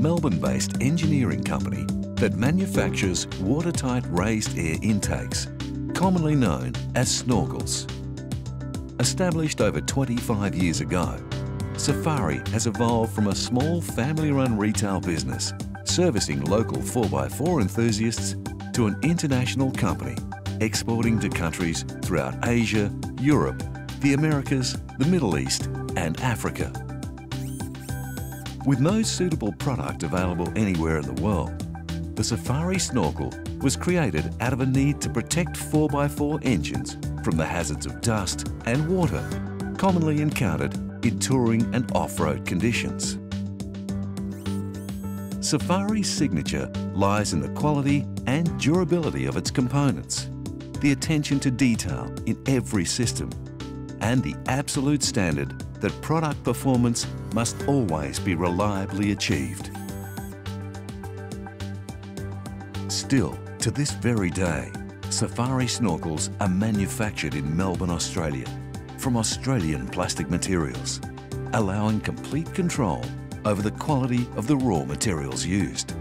Melbourne-based engineering company that manufactures watertight raised air intakes, commonly known as snorkels. Established over 25 years ago, Safari has evolved from a small family-run retail business servicing local 4x4 enthusiasts to an international company exporting to countries throughout Asia, Europe, the Americas, the Middle East and Africa. With no suitable product available anywhere in the world, the Safari Snorkel was created out of a need to protect 4x4 engines from the hazards of dust and water commonly encountered in touring and off-road conditions. Safari's signature lies in the quality and durability of its components, the attention to detail in every system, and the absolute standard that product performance must always be reliably achieved. Still, to this very day, Safari snorkels are manufactured in Melbourne, Australia from Australian plastic materials, allowing complete control over the quality of the raw materials used.